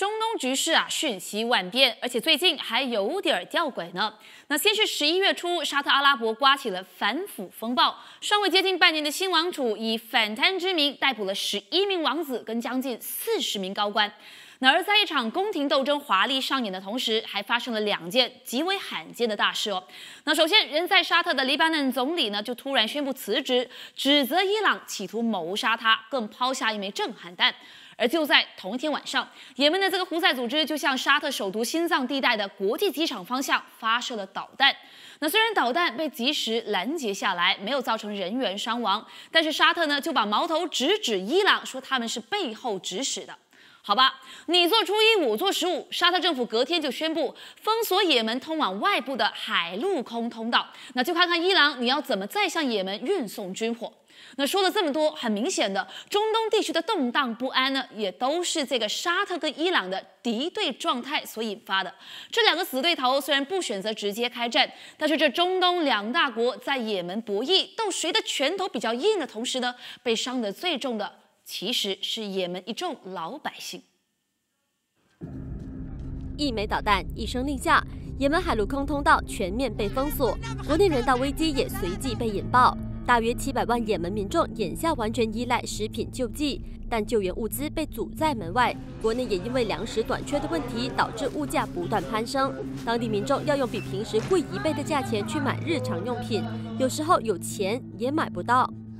中东局势啊，瞬息万变，而且最近还有点吊诡呢。那先是十一月初，沙特阿拉伯刮起了反腐风暴，尚未接近半年的新王储以反贪之名逮捕了十一名王子跟将近四十名高官。那而在一场宫廷斗争华丽上演的同时，还发生了两件极为罕见的大事哦。那首先，人在沙特的黎巴嫩总理呢，就突然宣布辞职，指责伊朗企图谋杀他，更抛下一枚震撼弹。而就在同一天晚上，也门的这个胡塞组织就向沙特首都心脏地带的国际机场方向发射了导弹。那虽然导弹被及时拦截下来，没有造成人员伤亡，但是沙特呢就把矛头直指伊朗，说他们是背后指使的。好吧，你做初一，我做十五。沙特政府隔天就宣布封锁也门通往外部的海陆空通道。那就看看伊朗你要怎么再向也门运送军火。那说了这么多，很明显的，中东地区的动荡不安呢，也都是这个沙特跟伊朗的敌对状态所引发的。这两个死对头虽然不选择直接开战，但是这中东两大国在也门博弈，斗谁的拳头比较硬的同时呢，被伤得最重的其实是也门一众老百姓。一枚导弹，一声令下，也门海陆空通道全面被封锁，国内人道危机也随即被引爆。大约七百万也门民众眼下完全依赖食品救济，但救援物资被阻在门外。国内也因为粮食短缺的问题，导致物价不断攀升。当地民众要用比平时贵一倍的价钱去买日常用品，有时候有钱也买不到。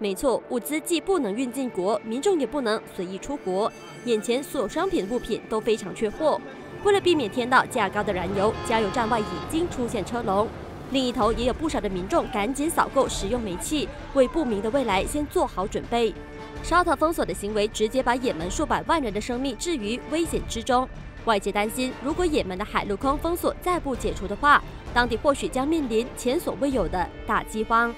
没错，物资既不能运进国，民众也不能随意出国。眼前所有商品物品都非常缺货。为了避免添到价高的燃油，加油站外已经出现车龙。另一头也有不少的民众赶紧扫购食用煤气，为不明的未来先做好准备。沙特封锁的行为直接把也门数百万人的生命置于危险之中。外界担心，如果也门的海陆空封锁再不解除的话，当地或许将面临前所未有的大饥荒。